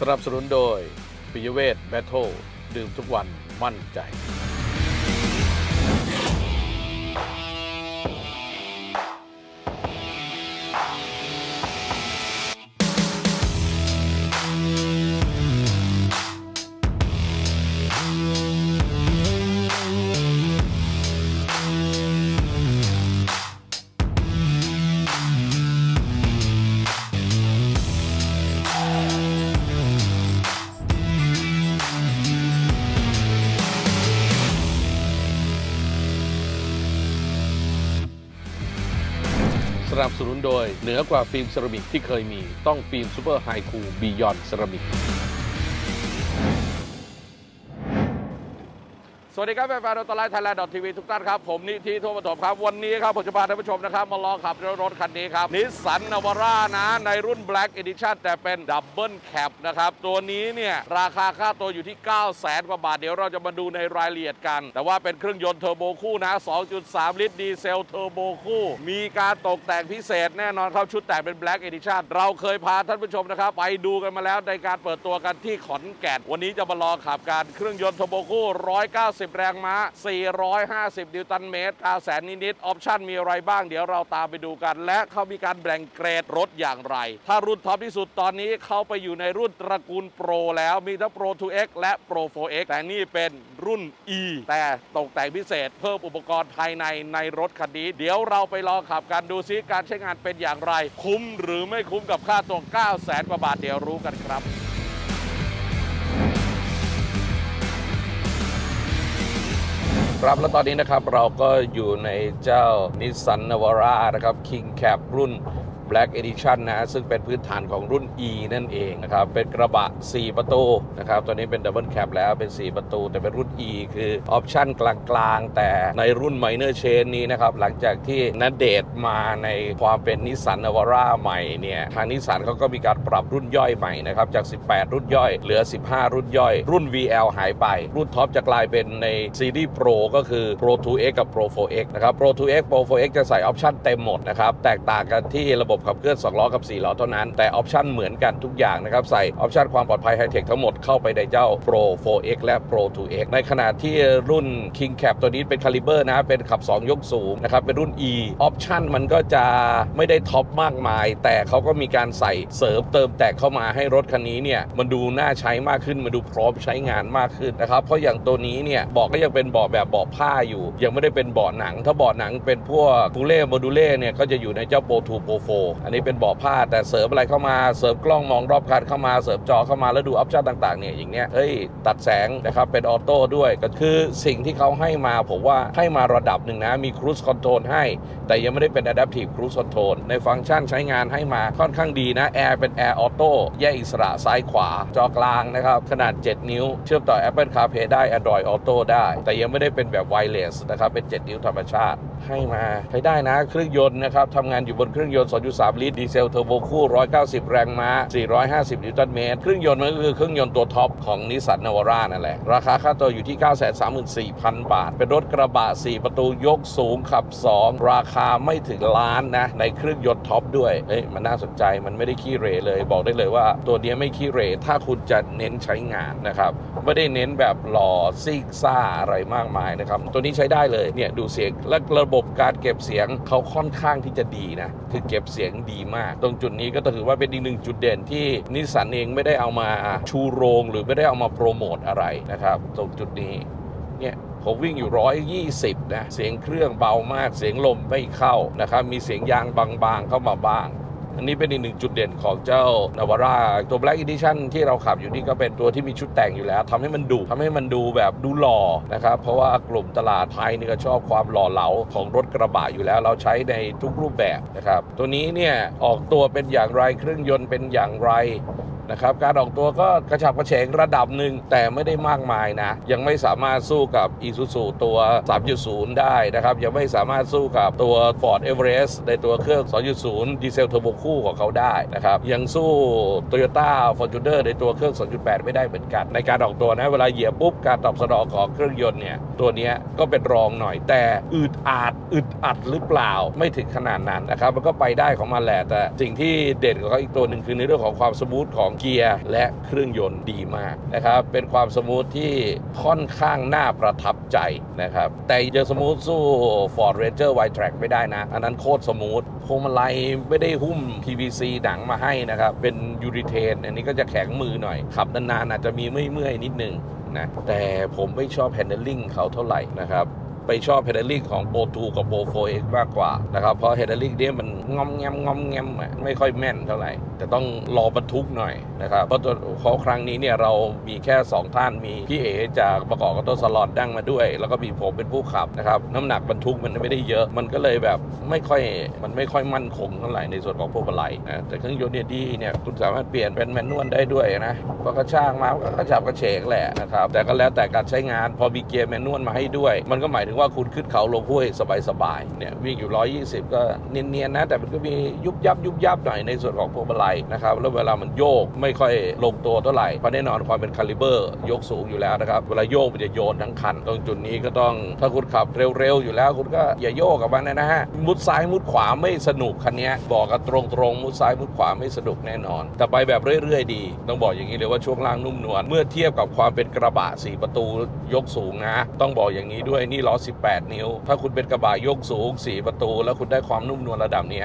สนับสนุนโดยปิยเวทแบทเทิลดื่มทุกวันมั่นใจ นับสนุนโดยเหนือกว่าฟิล์มเซรามิกที่เคยมีต้องฟิล์ม Super High Cool Beyond Ceramic สวัสดีครับแฟนๆรถตลาด Thailand dot TV ทุกท่านครับ ผมนิธิท้วมประถมครับ วันนี้ครับผมจะพาท่านผู้ชมนะครับ มาลองขับรถคันนี้ครับนิสสันนาวาร่านะในรุ่น Black Edition แต่เป็น Double Cab นะครับ ตัวนี้เนี่ย ราคาค่าตัวอยู่ที่9 0 0 0 0 0 กว่าบาท เดี๋ยวเราจะมาดูในรายละเอียดกัน แต่ว่าเป็นเครื่องยนต์เทอร์โบคู่นะ 2.3 ลิตรดีเซลเทอร์โบคู่ มีการตกแต่งพิเศษแน่นอนครับชุดแต่งเป็น Black Edition เราเคยพาท่านผู้ชมนะครับไปดูกันมาแล้วในการเปิดตัวกันที่ขอนแก่นวันนี้จะมาลองขับกันเครื่องยนต์เทอร์โบคู่190แรงม้า 450 นิวตันเมตร9แสนนิดๆออปชั่นมีอะไรบ้างเดี๋ยวเราตามไปดูกัน และเขามีการแบ่งเกรดรถอย่างไร ถ้ารุ่นท็อปที่สุดตอนนี้เขาไปอยู่ในรุ่นตระกูล Pro แล้วมีทั้ง Pro 2X และ Pro 4X แต่นี่เป็นรุ่น E แต่ตกแต่งพิเศษ เพิ่มอุปกรณ์ภายในในรถคันนี้ เดี๋ยวเราไปลองขับกันดูซิการใช้งานเป็นอย่างไร คุ้มหรือไม่คุ้มกับค่าตัว9แสนกว่าบาทเดี๋ยวรู้กันครับ ครับแล้วตอนนี้นะครับเราก็อยู่ในเจ้านิสสันนวาร่านะครับ King Cap รุ่น Black Edition นะซึ่งเป็นพื้นฐานของรุ่น E นั่นเองนะครับ เป็นกระบะ 4 ประตูนะครับตัวนี้เป็น Double Cab แล้วเป็น 4 ประตู แต่เป็นรุ่น E คือออปชั่นกลางๆ แต่ในรุ่น minor change นี้นะครับ หลังจากที่อัปเดตมาในความเป็นนิสสันนาวาร่าใหม่เนี่ยทางนิสสันเขาก็มีการปรับรุ่นย่อยใหม่นะครับจาก 18 รุ่นย่อย เหลือ 15 รุ่นย่อย รุ่น VL หายไป รุ่นท็อปจะกลายเป็นในซีรีส์ Pro ก็คือ Pro 2X กับ Pro 4X นะครับ Pro 2X Pro 4X จะใส่ออปชั่นเต็มหมดนะครับแตกต่างกันที่ระบบขับเคลื่อน2ล้อกับ 4 ล้อเท่านั้น แต่ออปชั่นเหมือนกันทุกอย่างนะครับ ใส่ออปชั่นความปลอดภัยไฮเทคทั้งหมดเข้าไปในเจ้า Pro 4X และ Pro 2X ในขณะที่รุ่น King Cab ตัวนี้เป็น Calibre นะ เป็นขับ 2 ยกสูงนะครับ เป็นรุ่น E ออปชั่นมันก็จะไม่ได้ท็อปมากมาย แต่เขาก็มีการใส่เสริมเติมแต่งเข้ามาให้รถคันนี้เนี่ยมันดูน่าใช้มากขึ้นมันดูพร้อมใช้งานมากขึ้นนะครับเพราะอย่างตัวนี้เนี่ยเบาะก็ยังเป็นเบาะแบบเบาะผ้าอยู่ ยังไม่ได้เป็นเบาะหนัง ถ้าเบาะหนังเป็นพวก Quole Modure เนี่ยก็จะอยู่ในเจ้า Pro 2 Pro 4อันนี้เป็นเบาะผ้าแต่เสริมอะไรเข้ามาเสริมกล้องมองรอบคันเข้ามาเสริมจอเข้ามาแล้วดูออปชั่นต่างๆเนี่ยอย่างเงี้ยเฮ้ยตัดแสงนะครับเป็นออโต้ด้วยก็คือสิ่งที่เขาให้มาผมว่าให้มาระดับหนึ่งนะมี cruise control ให้ แต่ยังไม่ได้เป็น Adaptive Cruise Control ในฟังก์ชันใช้งานให้มาค่อนข้างดีนะแอร์เป็นแอร์ออโต้แยกอิสระซ้ายขวา จอกลางนะครับ ขนาด 7 นิ้ว เชื่อมต่อ Apple CarPlay ได้ Android Auto ได้ แต่ยังไม่ได้เป็นแบบ wireless นะครับ เป็น 7 นิ้วธรรมชาติให้มาใช้ได้นะเครื่องยนต์นะครับทำงานอยู่บนเครื่องยนต์ 2.3 ลิตร ดีเซลเทอร์โบคู่ 190 แรงม้า 450 นิวตันเมตร เครื่องยนต์มันก็คือเครื่องยนต์ตัวท็อปของนิสสันนาวาร่านั่นแหละ ราคาค่าตัวอยู่ที่ 934,000 บาท เป็นรถกระบะ 4 ประตูยกสูงขับ 2 ราคาไม่ถึงล้านนะ ในเครื่องยนต์ท็อปด้วย เฮ้ย มันน่าสนใจ มันไม่ได้ขี้เรเลย บอกได้เลยว่าตัวนี้ไม่ขี้เร ถ้าคุณจะเน้นใช้งานนะครับ ไม่ได้เน้นแบบหล่อซิกซ่าอะไรมากมายนะครับ ตัวนี้ใช้ได้เลย เนี่ยดูเสียงและระบบการเก็บเสียงเขาค่อนข้างที่จะดีนะ คือเก็บเสียงดีมาก ตรงจุดนี้ก็ถือว่าเป็นอีกหนึ่งจุดเด่นที่นิสสันเองไม่ได้เอามาชูโรง หรือไม่ได้เอามาโปรโมทอะไรนะครับ ตรงจุดนี้เนี่ยผมวิ่งอยู่ 120 นะ เสียงเครื่องเบามาก เสียงลมไม่เข้านะครับ มีเสียงยางบางๆ เข้ามาบ้าง อันนี้เป็นอีกหนึ่งจุดเด่นของเจ้านาวาร่าตัว Black Edition ที่เราขับอยู่นี่ก็เป็นตัวที่มีชุดแต่งอยู่แล้วทำให้มันดูทำให้มันดูแบบดูหล่อนะครับ เพราะว่ากลุ่มตลาดไทยนี่ก็ชอบความหล่อเหลาของรถกระบะอยู่แล้ว เราใช้ในทุกรูปแบบนะครับ ตัวนี้เนี่ยออกตัวเป็นอย่างไรเครื่องยนต์เป็นอย่างไร นะครับ การออกตัวก็กระฉับกระเฉงระดับหนึ่งแต่ไม่ได้มากมายนะ ยังไม่สามารถสู้กับ i s u z u ตัว 3.0 ได้นะครับ ยังไม่สามารถสู้กับตัว Ford Everest ในตัวเครื่อง 2.0 ดีเซลเทอร์โบคู่ของเขาได้นะครับ ยังสู้ Toyota Fortuner ในตัวเครื่อง 2.8 ไม่ได้เหมือนกัน ในการออกตัวนะ เวลาเหยียบปุ๊บ การตอบสนองของเครื่องยนต์เนี่ย ตัวนี้ก็เป็นรองหน่อย แต่อึดอัดอึดอัดหรือเปล่าไม่ถึงขนาดนั้นนะครับ มันก็ไปได้ของมันแหละแต่สิ่งที่เด่นของเขาอีกตัวหนึ่งคือในเรื่องของความ smooth ของเกียร์และเครื่องยนต์ดีมากนะครับเป็นความ smooth ที่ค่อนข้างน่าประทับใจนะครับแต่ยัง smooth สู้ Ford Ranger w i t e Track ไม่ได้นะ อันนั้นโคตร smooth พวงมาลัยไม่ได้หุ้ม PVC หนังมาให้นะครับเป็นยูรีเทน อันนี้ก็จะแข็งมือหน่อย ขับนานๆอาจจะมีเมื่อยๆนิดนึงนะแต่ผมไม่ชอบ handling เขาเท่าไหร่นะครับ ไปชอบเฮดเดอร์ลิงของโปร2กับโปร4เองมากกว่านะครับ เพราะเฮดเดอร์ลิงเนี่ยมันงอมแงมงอมแงมไม่ค่อยแม่นเท่าไหร่ แต่ต้องรอบรรทุกหน่อยนะครับ เพราะตัวเขาครั้งนี้เนี่ยเรามีแค่ 2 ท่านมีพี่เอจากประกอบกับตัวสลอดดั้งมาด้วย แล้วก็มีผมเป็นผู้ขับนะครับน้ำหนักบรรทุกมันไม่ได้เยอะ มันก็เลยแบบไม่ค่อยมันไม่ค่อยมั่นคงเท่าไหร่ในส่วนของพวงมาลัยนะแต่เครื่องยนต์เนี่ยดีเนี่ยคุณสามารถเปลี่ยนเป็นแมนนวลได้ด้วยนะพอกระชากมาก็กระฉับกระเฉงแหละนะครับแต่ก็แล้วแต่การใช้งานพอมีเกียร์แมนนวลมาให้ด้วย มันก็หมายถึงว่าคุณขึ้นเขาลงห้วยสบายๆเนี่ยวิ่งอยู่ 120 ก็เนียนๆนะ แต่มันก็มียุบยับยุบยับหน่อยในส่วนของพวงมาลัยนะครับแล้วเวลามันโยกไม่ค่อยลงตัวเท่าไหร่เพราะแน่นอนความเป็นคาลิเบอร์ยกสูงอยู่แล้วนะครับเวลาโยกมันจะโยนทั้งคัน ตรงจุดนี้ก็ต้องถ้าคุณขับเร็วๆอยู่แล้วคุณก็อย่าโยกกับมันนะฮะมุดซ้ายมุดขวาไม่สนุกคันนี้บอกกันตรงๆมุดซ้ายมุดขวาไม่สนุกแน่นอน แต่ไปแบบเรื่อยๆดี ต้องบอกอย่างนี้เลยว่าช่วงล่างนุ่มนวลเมื่อเทียบกับความเป็นกระบะสี่ประตูยกสูงนะต้องบอกอย่างนี้ด้วยนี่ล้อ18 นิ้ว ถ้าคุณเป็นกระบะยกสูง 4 ประตู แล้วคุณได้ความนุ่มนวลระดับนี้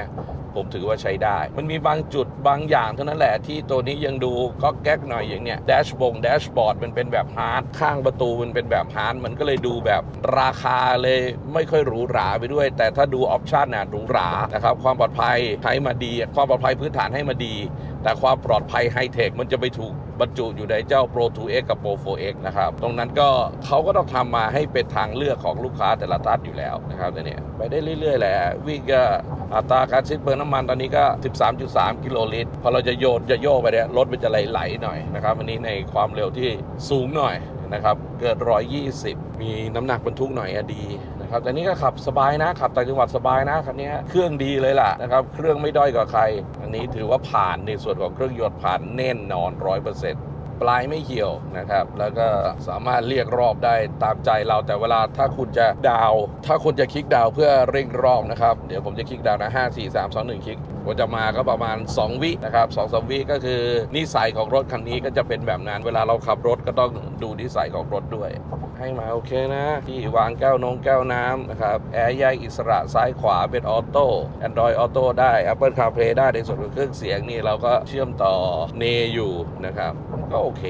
ผมถือว่าใช้ได้ มันมีบางจุดบางอย่างเท่านั้นแหละที่ตัวนี้ยังดูก๊อกแก๊กหน่อยอย่างเนี้ยแดชบงแดชบอร์ดมันเป็นแบบ hard ข้างประตูมันเป็นแบบ hard มันก็เลยดูแบบราคาเลยไม่ค่อยหรูหราไปด้วย แต่ถ้าดูออปชันน่ะหรูหรานะครับความปลอดภัยใช้มาดี ความปลอดภัยพื้นฐานให้มาดี แต่ความปลอดภัยไฮเทคมันจะไปถูกบรรจุอยู่ในเจ้า Pro 2X กับ Pro 4X นะครับ ตรงนั้นก็เขาก็ต้องทำมาให้เป็นทางเลือกของลูกค้าแต่ละท่านอยู่แล้วนะครับเนี่ยไปได้เรื่อย ๆ แหละ วิ่งก็อัตราการสิ้นเปลืองน้ำมันตอนนี้ก็ 13.3 กิโลลิตร พอเราจะโยนจะโยกไปเนี่ยรถมันจะไหลๆหน่อยนะครับวันนี้ในความเร็วที่สูงหน่อยนะครับ เกิด 120 มีน้ำหนักบรรทุกหน่อยอะดี นะครับแต่นี่ก็ขับสบายนะขับต่างจังหวัดสบายนะคันนี้เครื่องดีเลยล่ะนะครับเครื่องไม่ด้อยกว่าใคร อันนี้ถือว่าผ่านในส่วนของเครื่องยนต์ผ่านแน่นอน100%ปลายไม่เหี่ยวนะครับ แล้วก็สามารถเรียกรอบได้ตามใจเราแต่เวลาถ้าคุณจะดาว ถ้าคุณจะคลิกดาวเพื่อเร่งรอบนะครับ เดี๋ยวผมจะคลิกดาวนะ 5 4 3 2 1 คลิก กว่าจะมาก็ประมาณ 2 วินะครับ2 3วิก็คือนิสัยของรถคันนี้ก็จะเป็นแบบนั้น เวลาเราขับรถก็ต้องดูนิสัยของรถด้วย ให้มาโอเคนะ ที่วางแก้วนงแก้วน้ำนะครับแอร์แยกอิสระซ้ายขวาเป็นออโต้ Android Auto ได้ Apple CarPlay ได้ในส่วนของเครื่องเสียงนี่เราก็เชื่อมต่อเนอยู่นะครับ ก็โอเค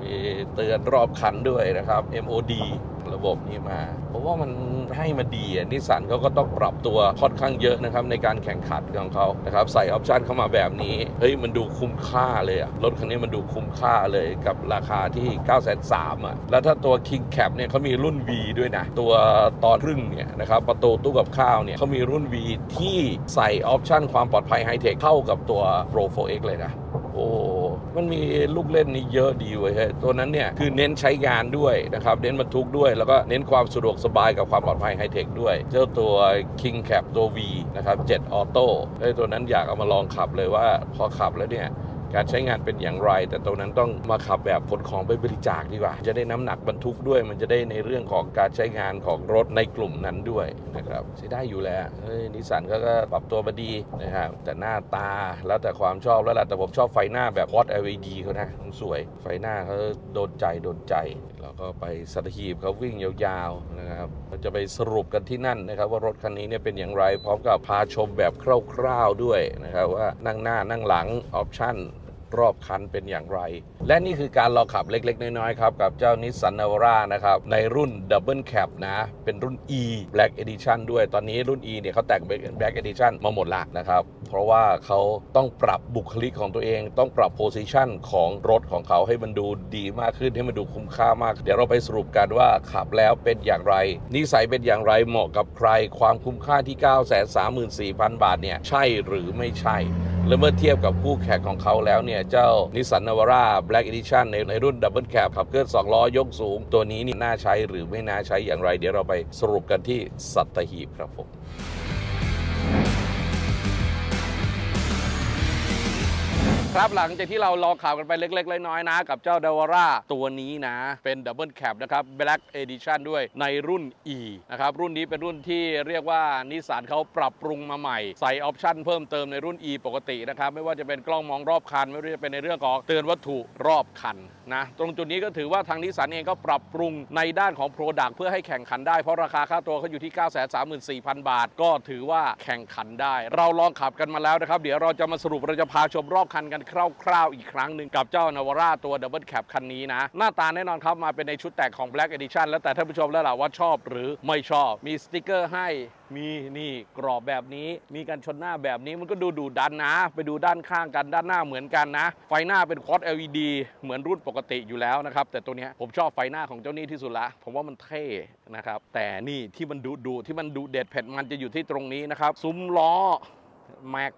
มีเตือนรอบคันด้วยนะครับ MOD ระบบนี้มาผมว่ามันให้มาดีอะนิสสันเขาก็ต้องปรับตัวค่อนข้างเยอะนะครับในการแข่งขันของเขานะครับใส่ option เข้ามาแบบนี้เฮ้ยมันดูคุ้มค่าเลยอะรถคันนี้มันดูคุ้มค่าเลยกับราคาที่9 3 0 0 0อะแล้วถ้าตัว King Cab เนี่ยเขามีรุ่น V ด้วยนะ ตัวตอนครึ่งเนี่ยนะครับประตูตู้กับข้าวเนี่ยเขามีรุ่น V ที่ใส่ option ความปลอดภัยไฮเทคเท่ากับตัว Pro 4X เลยนะโอ้ มันมีลูกเล่นนี่เยอะดีเว้ยตัวนั้นเนี่ยคือเน้นใช้งานด้วยนะครับเน้นบรรทุกด้วย แล้วก็เน้นความสะดวกสบายกับความปลอดภัยไฮเทคด้วย เจ้าตัว King Cab ตัว V นะครับ7 Auto ไอ้ตัวนั้นอยากเอามาลองขับเลยว่าพอขับแล้วเนี่ย การใช้งานเป็นอย่างไร แต่ตรงนั้นต้องมาขับแบบขนของไปบริจาคดีกว่า จะได้น้ำหนักบรรทุกด้วย มันจะได้ในเรื่องของการใช้งานของรถในกลุ่มนั้นด้วยนะครับใช้ได้อยู่แล้วเฮ้ยนิสสันก็ก็ปรับตัวมาดีนะครับแต่หน้าตาแล้วแต่ความชอบแล้วแหละแต่ผมชอบไฟหน้าแบบ Quad LED เขานะมันสวยไฟหน้าเขาโดนใจโดนใจแล้วก็ไปสัตหีบเขาวิ่งยาวๆนะครับเราจะไปสรุปกันที่นั่นนะครับ ว่ารถคันนี้เนี่ยเป็นอย่างไรพร้อมกับพาชมแบบคร่าวๆด้วยนะครับว่านั่งหน้านั่งหลัง option รอบคันเป็นอย่างไร และนี่คือการลองขับเล็กๆ น้อยๆ ครับ กับเจ้า Nissan Navara นะครับ ในรุ่น Double Cab นะ เป็นรุ่น E Black Edition ด้วยตอนนี้รุ่น E เนี่ยเขาแต่ง Black Edition มาหมดละนะครับ เพราะว่าเขาต้องปรับบุคลิกของตัวเอง ต้องปรับ position ของรถของเขาให้มันดูดีมากขึ้นให้มันดูคุ้มค่ามาก เดี๋ยวเราไปสรุปกันว่าขับแล้วเป็นอย่างไร นิสัยเป็นอย่างไรเหมาะกับใครความคุ้มค่าที่ 934,000 บาทเนี่ยใช่หรือไม่ใช่ และเมื่อเทียบกับคู่แข่งของเขาแล้วเนี่ย เจ้า Nissan Navara Black Edition ในในรุ่น Double Cab ขับเคลื่อน2ล้อยกสูง ตัวนี้นี่น่าใช้หรือไม่น่าใช้อย่างไร เดี๋ยวเราไปสรุปกันที่สัตหีบครับผม ครับหลังจากที่เราลองขับกันไปเล็ก ๆ น้อยๆนะ กับเจ้านาวาร่าตัวนี้นะ เป็น Double Cab นะครับ Black Edition ด้วยในรุ่น E นะครับ รุ่นนี้เป็นรุ่นที่เรียกว่านิสสันเขาปรับปรุงมาใหม่ ใส่ option เพิ่มเติมในรุ่น E ปกตินะครับ ไม่ว่าจะเป็นกล้องมองรอบคัน ไม่ว่าจะเป็นในเรื่องของเตือนวัตถุรอบคันนะตรงจุดนี้ก็ถือว่าทางนิสสันเองก็ปรับปรุงในด้านของ product เพื่อให้แข่งขันได้เพราะราคาค่าตัวเขาอยู่ที่ 934,000 บาท ก็ถือว่าแข่งขันได้ เราลองขับกันมาแล้วนะครับเดี๋ยวเราจะมาสรุปเราจะพาชมรอบคันกันคร่าวๆอีกครั้งหนึ่งกับเจ้านาวาร่าตัว Double Cab คันนี้นะ หน้าตาแน่นอนครับมาเป็นในชุดแต่งของ Black Edition แล้วแต่ท่านผู้ชมแล้วล่ะว่าชอบหรือไม่ชอบมีสติกเกอร์ให้มีนี่กรอบแบบนี้มีกันชนหน้าแบบนี้มันก็ดูดุดันนะ ไปดูด้านข้างกันด้านหน้าเหมือนกันนะ ไฟหน้าเป็นควอด LED เหมือนรุ่นปกติอยู่แล้วนะครับ แต่ตัวนี้ผมชอบไฟหน้าของเจ้านี่ที่สุดละผมว่ามันเท่นะครับ แต่นี่ที่มันดูดูที่มันดูเด็ดเผ็ดมันจะอยู่ที่ตรงนี้นะครับ ซุ้มล้อแม็ก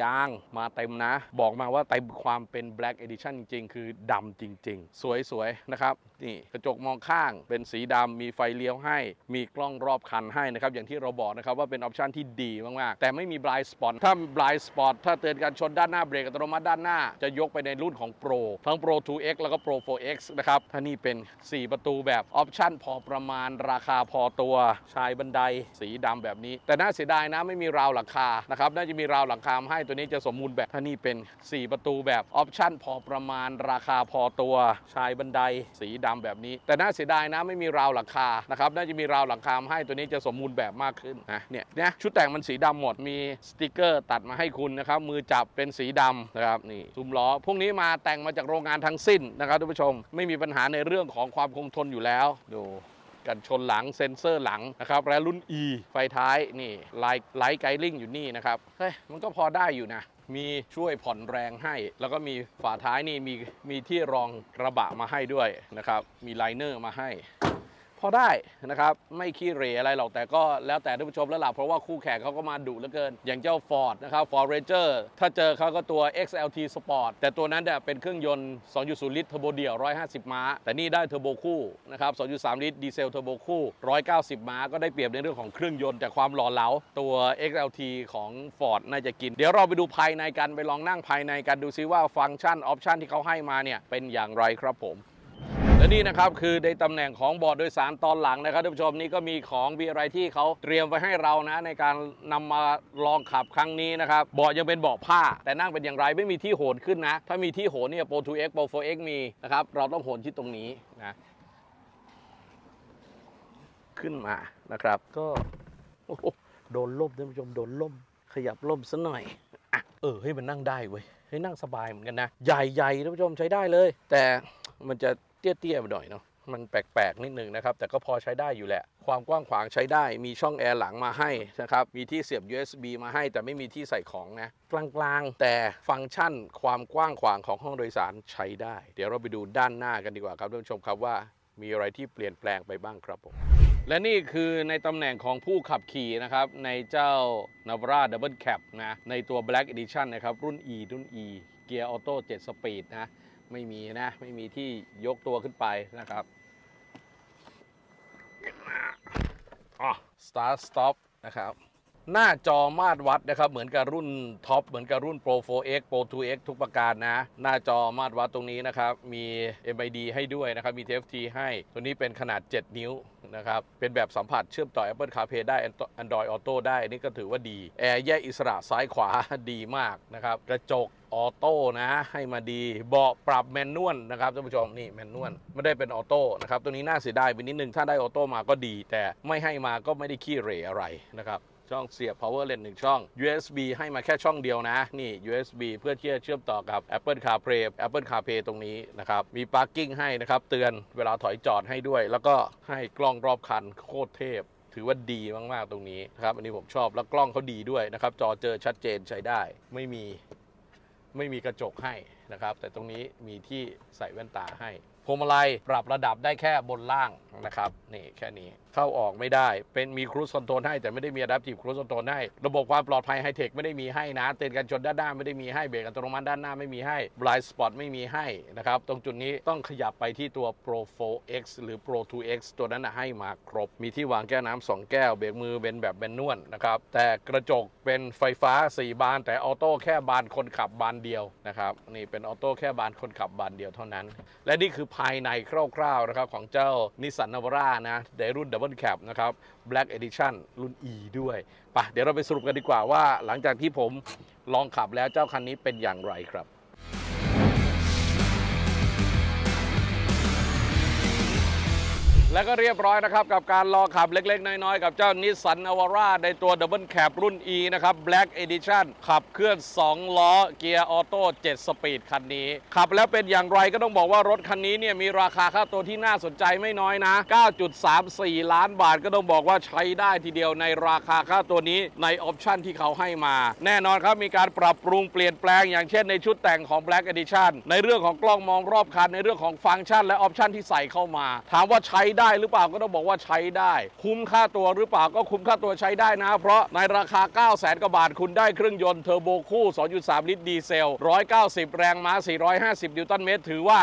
ยางมาเต็มนะ บอกมาว่าเต็มความเป็น Black Edition จริง ๆ คือดำจริง ๆ สวย ๆ นะครับนี่กระจกมองข้าง เป็นสีดำมีไฟเลี้ยวให้ มีกล้องรอบคันให้นะครับ อย่างที่เราบอกนะครับว่าเป็นออปชันที่ดีมาก ๆ แต่ไม่มี blind spot ถ้า blind spot ถ้าเตือนการชนด้านหน้าเบรกอัตโนมัติด้านหน้า จะยกไปในรุ่นของ Pro ทั้ง Pro 2X แล้วก็ Pro 4X นะครับถ้านี่เป็น 4 ประตูแบบ option พอประมาณราคาพอตัวชายบันไดสีดำแบบนี้ แต่น่าเสียดายนะไม่มีราวหลังคานะครับน่าจะมีราวหลังคาให้ตัวนี้จะสมบูรณ์แบบถ้านี่เป็น 4 ประตูแบบ option พอประมาณราคาพอตัวชายบันไดสีดำแบบนี้ แต่น่าเสียดายนะไม่มีราวหลังคานะครับน่าจะมีราวหลังคามาให้ตัวนี้จะสมบูรณ์แบบมากขึ้นนะเนี่ยเนี่ยชุดแต่งมันสีดำหมดมีสติกเกอร์ ตัดมาให้คุณนะครับมือจับเป็นสีดำนะครับนี่ซุ้มล้อพวกนี้มาแต่งมาจากโรงงานทั้งสิ้นนะครับท่านผู้ชม ไม่มีปัญหาในเรื่องของความคงทนอยู่แล้วดูกันชนหลังเซ็นเซอร์หลังนะครับและรุ่น E ไฟท้ายนี่ light light guiding อยู่นี่นะครับเฮ้ยมันก็พอได้อยู่นะ มีช่วยผ่อนแรงให้ แล้วก็มีฝาท้ายนี่มีมีที่รองกระบะมาให้ด้วยนะครับ มี liner มาให้ อได้นะครับไม่ขี้เหร่อะไรหรอกแต่ก็แล้วแต่ท่านผู้ชมแล้วล่ะเพราะว่าคู่แข่งเขาก็มาดุเหลือเกิน อย่างเจ้า Ford นะครับ Ford Ranger ถ้าเจอเขาก็ตัว XLT Sport แต่ตัวนั้นเนี่ยเป็นเครื่องยนต์ 2.0 ลิตรเทอร์โบเดี่ยว 150 ม้า แต่นี่ได้เทอร์โบคู่นะครับ 2.3 ลิตรดีเซลเทอร์โบคู่ 190 ม้า ก็ได้เปรียบในเรื่องของเครื่องยนต์แต่ความหล่อเหลาตัว XLT ของ Ford น่าจะกิน เดี๋ยวเราไปดูภายในกันไปลองนั่งภายในกันดูซิว่า function option ที่เขาให้มาเนี่ยเป็นอย่างไรครับผม และนี่นะครับคือในตำแหน่งของบอร์ดโดยสารตอนหลังนะครับท่านผู้ชมนี่ก็มีของมีอะไรที่เขาเตรียมไว้ให้เรานะ ในการนำมาลองขับครั้งนี้นะครับเบาะยังเป็นเบาะผ้า แต่นั่งเป็นอย่างไรไม่มีที่โหนขึ้นนะ ถ้ามีที่โหนเนี่ย Pro 2X Pro 4X มีนะครับเราต้องโหนที่ตรงนี้นะขึ้นมานะครับ ก็โอ้โหโดนล่มท่านผู้ชมโดนล่ม ขยับล่มซะหน่อยอะเออเฮ้ยมันนั่งได้เว้ยเฮ้ยนั่งสบายเหมือนกันนะ ใหญ่ๆท่านผู้ชมใช้ได้เลย แต่มันจะ เตี้ยๆไปหน่อยเนาะมันแปลกๆนิดนึงนะครับ แต่ก็พอใช้ได้อยู่แหละ ความกว้างขวางใช้ได้มีช่องแอร์หลังมาให้นะครับ มีที่เสียบ USB มาให้ แต่ไม่มีที่ใส่ของนะ กลางๆ แต่ฟังก์ชันความกว้างขวางของห้องโดยสารใช้ได้ เดี๋ยวเราไปดูด้านหน้ากันดีกว่าครับท่านผู้ชมครับว่ามีอะไรที่เปลี่ยนแปลงไปบ้างครับผมและนี่คือในตำแหน่งของผู้ขับขี่นะครับ ในเจ้า Navara Double Cab นะ ในตัว Black Edition นะครับ รุ่น E รุ่น E เกียร์ออโต้7สปีดนะ ไม่มีนะ ไม่มีที่ยกตัวขึ้นไปนะครับอ๋อ start stop นะครับ หน้าจอมาตรวัดนะครับ เหมือนกับรุ่นท็อปเหมือนกับรุ่น Pro 4X Pro 2X ทุกประการนะ หน้าจอมาตรวัดตรงนี้นะครับ มี MID ให้ด้วยนะครับ มี TFT ให้ ตัวนี้เป็นขนาด 7 นิ้วนะครับ เป็นแบบสัมผัสเชื่อมต่อ Apple CarPlay ได้ Android Auto ได้นี้ก็ถือว่าดี แอร์แยกอิสระซ้ายขวาดีมากนะครับ กระจก auto นะให้มาดีเบาะปรับ manual นะครับท่านผู้ชมนี่ manual ไม่ได้เป็น auto นะครับตัวนี้น่าเสียดายไปนิดนึงถ้าได้ auto มาก็ดี แต่ไม่ให้มาก็ไม่ได้ขี้เหร่อะไรนะครับ ช่องเสียบ power lens หนึ่งช่อง USB ให้มาแค่ช่องเดียวนะ นี่ USB เพื่อที่จะเชื่อมต่อกับ Apple CarPlay Apple CarPlay ตรงนี้นะครับ มี parking ให้นะครับ เตือนเวลาถอยจอดให้ด้วย แล้วก็ให้กล้องรอบคันโคตรเทพถือว่าดีมากๆตรงนี้นะครับ อันนี้ผมชอบแล้วกล้องเขาดีด้วยนะครับ จอเจอชัดเจนใช้ได้ ไม่มีไม่มีกระจกให้นะครับ แต่ตรงนี้มีที่ใส่แว่นตาให้พวงมาลัยปรับระดับได้แค่บนล่างนะครับ นี่แค่นี้ เข้าออกไม่ได้ เป็นมีครู i คอนโทรลให้แต่ไม่ได้มี Adaptive Cruise Control ให้ ระบบความปลอดภัยไฮเทคไม่ได้มีให้นะเตือนกันชนด้านหน้าไม่ได้มีให้เบรกอัตโนมัติด้านหน้าไม่มีให้ Blind Spot ไม่มีให้นะครับตรงจุดนี้ต้องขยับไปที่ตัว Pro 4X หรือ Pro 2X ตัวนั้นนะให้มาครบ มีที่วางแก้วน้ำสองแก้วเบรกมือเป็นแบบ manual นะครับแต่กระจกเป็นไฟฟ้า 4 บาน แต่ auto แค่บานคนขับบานเดียวนะครับนี่เป็น auto แค่บานคนขับบานเดียวเท่านั้น และนี่คือภายในคร่าวๆนะครับของเจ้านิสสันนาวร่านะในรุ่น Double Cap นะครับ Black Edition รุ่น E ด้วยปะเดี๋ยวเราไปสรุปกันดีกว่าว่า หลังจากที่ผมลองขับแล้วเจ้าคันนี้เป็นอย่างไรครับ แล้วก็เรียบร้อยนะครับกับการลอขับเล็ก ๆ น้อย ๆ กับเจ้านิสสันนาวาร่าในตัว Double Cab รุ่น E นะครับ Black Edition ขับเคลื่อน 2 ล้อเกียร์ออโต้7 speed คันนี้ ขับแล้วเป็นอย่างไรก็ต้องบอกว่ารถคันนี้เนี่ยมีราคาค่าตัวที่น่าสนใจไม่น้อยนะ 9.34 ล้านบาทก็ต้องบอกว่าใช้ได้ทีเดียวในราคาค่าตัวนี้ในออปชันที่เขาให้มา แน่นอนครับมีการปรับปรุงเปลี่ยนแปลงอย่างเช่นในชุดแต่งของ Black Edition ในเรื่องของกล้องมองรอบคันในเรื่องของฟังก์ชัน และออปชันที่ใส่เข้ามา ถามว่าใช้ได้ได้หรือเปล่าก็ต้องบอกว่าใช้ได้ คุ้มค่าตัวหรือเปล่าก็คุ้มค่าตัวใช้ได้นะ เพราะในราคา 9 0 0 0 0 0กว่าบาทคุณได้เครื่องยนต์เทอร์โบคู่ 2.3 ลิตรดีเซล 190 แรงม้า 450 นิวตันเมตร ถือว่า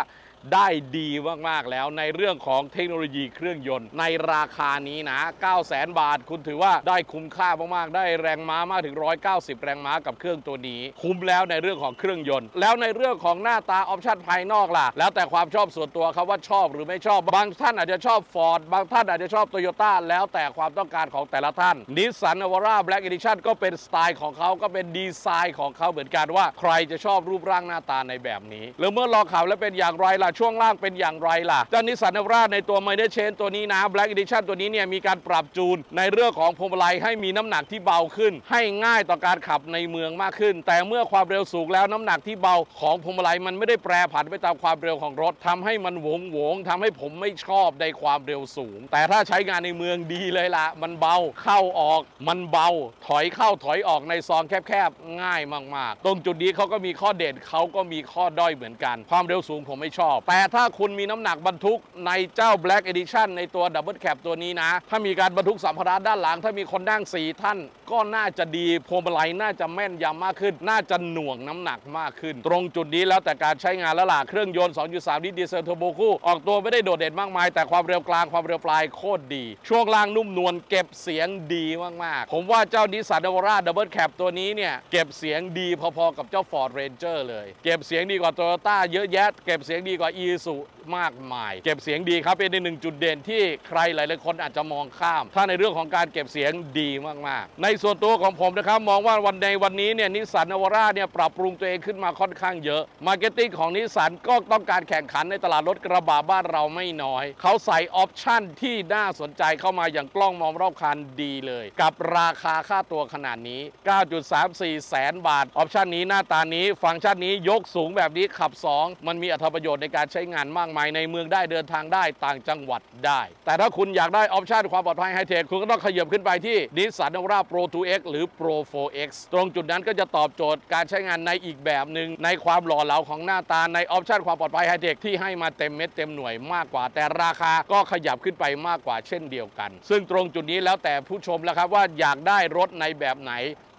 ได้ดีมาก ๆ แล้วในเรื่องของเทคโนโลยีเครื่องยนต์ ในราคานี้นะ 9 0 0 0 0 0บาท คุณถือว่าได้คุ้มค่ามาก ๆ ได้แรงม้ามากถึง 190 แรงม้ากับเครื่องตัวนี้ คุ้มแล้วในเรื่องของเครื่องยนต์ แล้วในเรื่องของหน้าตาออปชั่นภายนอกล่ะ แล้วแต่ความชอบส่วนตัวครับว่าชอบหรือไม่ชอบ บางท่านอาจจะชอบ Ford บางท่านอาจจะชอบ Toyota แล้วแต่ความต้องการของแต่ละท่าน Nissan Navara Black Edition ก็เป็นสไตล์ของเขาก็เป็นดีไซน์ของเขาเหมือนกันว่า ใครจะชอบรูปร่างหน้าตาในแบบนี้ แล้วเมื่อลองขับแล้วเป็นอย่างไรล่ะช่วงล่างเป็นอย่างไรล่ะเจ้านิสสันนาวราในตัว m ม d เ r Chain ตัวนี้นะ Black Edition ตัวนี้เนี่ยมีการปรับจูนในเรื่องของพวงมาลัยให้มีน้ำหนักที่เบาขึ้น ให้ง่ายต่อการขับในเมืองมากขึ้น แต่เมื่อความเร็วสูงแล้วน้ำหนักที่เบาของพวงมาลัยมันไม่ได้แปรผันไปตามความเร็วของรถทำให้มันหวงหวงทำให้ผมไม่ชอบในความเร็วสูง แต่ถ้าใช้งานในเมืองดีเลยล่ะ มันเบาเข้าออก มันเบาถอยเข้าถอยออกในซองแคบๆง่ายมากๆ ตรงจุดนี้เขาก็มีข้อเด่นเขาก็มีข้อด้อยเหมือนกัน ความเร็วสูงผมไม่ชอบแต่ถ้าคุณมีน้ำหนักบรรทุกในเจ้า Black Edition ในตัว Double Cab ตัวนี้นะ ถ้ามีการบรรทุกสัมภาระด้านหลัง ถ้ามีคนนั่ง 4 ท่าน ก็น่าจะดีพวงมาลัยน่าจะแม่นยำมากขึ้น น่าจะหน่วงน้ำหนักมากขึ้น ตรงจุดนี้แล้วแต่การใช้งานแล้วล่ะเครื่องยนต์ 2.3 ลิตรดีเซลเทอร์โบคู่ออกตัวไม่ได้โดดเด่นมากมาย แต่ความเร็วกลางความเร็วปลายโคตรดี ช่วงล่างนุ่มนวลเก็บเสียงดีมากๆผมว่าเจ้า Nissan Navara Double Cab ตัวนี้เนี่ยเก็บเสียงดีพอๆกับเจ้า Ford Ranger เลย เก็บเสียงดีกว่า Toyota เยอะแยะ เก็บเสียงดีกว่า Isuzu มากมาย เก็บเสียงดีครับเป็นหนึ่งจุดเด่นที่ใครหลายๆคนอาจจะมองข้าม ถ้าในเรื่องของการเก็บเสียงดีมากๆ ในส่วนตัวของผมนะครับมองว่าวันในวันนี้เนี่ย Nissan Navara เนี่ยปรับปรุงตัวเองขึ้นมาค่อนข้างเยอะ marketing ของนิสสันก็ต้องการแข่งขันในตลาดรถกระบะบ้านเราไม่น้อย เขาใส่ออปชั่นที่น่าสนใจเข้ามาอย่างกล้องมองรอบคันดีเลย กับราคาค่าตัวขนาดนี้ 9.34 แสนบาท ออปชั่นนี้หน้าตานี้ ฟังก์ชันนี้ยกสูงแบบนี้ขับ 2 มันมีอรรถประโยชน์ในการใช้งานมากมายในเมืองได้เดินทางได้ต่างจังหวัดได้ แต่ถ้าคุณอยากได้ออปชันความปลอดภัยไฮเทคคุณก็ต้องขยับขึ้นไปที่ Nissan Navara Pro 2X หรือ Pro 4X ตรงจุดนั้นก็จะตอบโจทย์การใช้งานในอีกแบบหนึ่งในความหล่อเหลาของหน้าตาในออปชันความปลอดภัยไฮเทคที่ให้มาเต็มเม็ดเต็มหน่วยมากกว่า แต่ราคาก็ขยับขึ้นไปมากกว่าเช่นเดียวกัน ซึ่งตรงจุดนี้แล้วแต่ผู้ชมแล้วครับว่าอยากได้รถในแบบไหน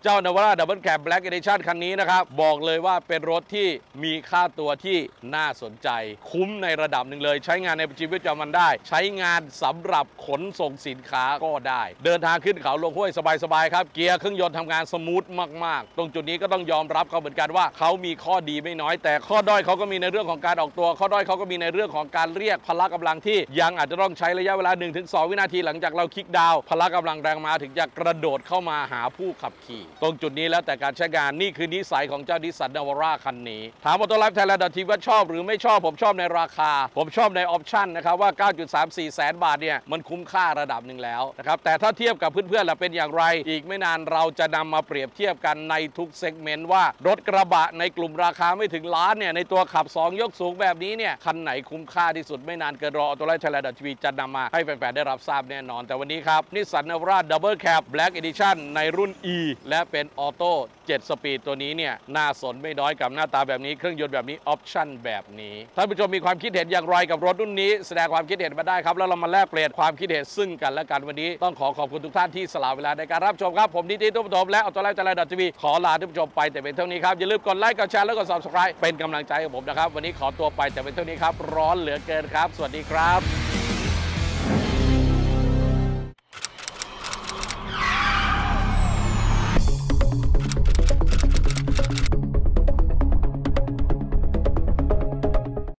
เจ้า Navara Double Cab Black Edition คันนี้นะครับ บอกเลยว่าเป็นรถที่มีค่าตัวที่น่าสนใจ คุ้มในระดับหนึ่งเลย ใช้งานในชีวิตประจำวันได้ ใช้งานสำหรับขนส่งสินค้าก็ได้ เดินทางขึ้นเขาลงห้วยสบายๆครับ เกียร์เครื่องยนต์ทำงาน smooth มากๆ ตรงจุดนี้ก็ต้องยอมรับเขาเหมือนกันว่าเขามีข้อดีไม่น้อย แต่ข้อด้อยเขาก็มีในเรื่องของการออกตัว ข้อด้อยเขาก็มีในเรื่องของการเรียกพละกำลังที่ยังอาจจะต้องใช้ระยะเวลา 1-2 วินาทีหลังจากเรา kick down พละกำลังแรงม้าถึงจะกระโดดเข้ามาหาผู้ขับขี่ตรงจุดนี้แล้วแต่การใช้งานนี่คือนิสัยของเจ้า Nissan Navara คันนี้ ถามว่า Autolife Thailand TV ว่าชอบหรือไม่ชอบผมชอบในราคา ผมชอบในออปชั่นนะครับว่า 9.34 แสนบาทเนี่ยมันคุ้มค่าระดับหนึ่งแล้วนะครับแต่ถ้าเทียบกับเพื่อนๆล่ะเป็นอย่างไร อีกไม่นานเราจะนำมาเปรียบเทียบกันในทุก segment ว่ารถกระบะในกลุ่มราคาไม่ถึงล้านเนี่ยในตัวขับ 2 ยกสูงแบบนี้เนี่ยคันไหนคุ้มค่าที่สุดไม่นานเกินรอ Autolife Thailand TV จะนำมาให้แฟนๆได้รับทราบแน่นอน แต่วันนี้ครับ Nissan Navara Double Cab Black Edition ในรุ่น E และเป็นออโต้7 speed ตัวนี้เนี่ยน่าสนไม่น้อยกับหน้าตาแบบนี้เครื่องยนต์แบบนี้ออปชั่นแบบนี้ท่านผู้ชมมีความคิดเห็นอย่างไรกับรถรุ่นนี้ แสดงความคิดเห็นมาได้ครับ แล้วเรามาแลกเปลี่ยนความคิดเห็นซึ่งกันและกันวันนี้ ต้องขอขอบคุณทุกท่านที่สละเวลาในการรับชมครับ ผมนิติทุกผู้ชมและ Autolife Thailand TV ขอลาท่านผู้ชมไปแต่เพียงเท่านี้ครับอย่าลืมกดไลค์กดแชร์แล้วก็ subscribe เป็นกำลังใจให้ผมนะครับวันนี้ขอตัวไปแต่เป็นเท่านี้ครับร้อนเหลือเกินครับ สวัสดีครับ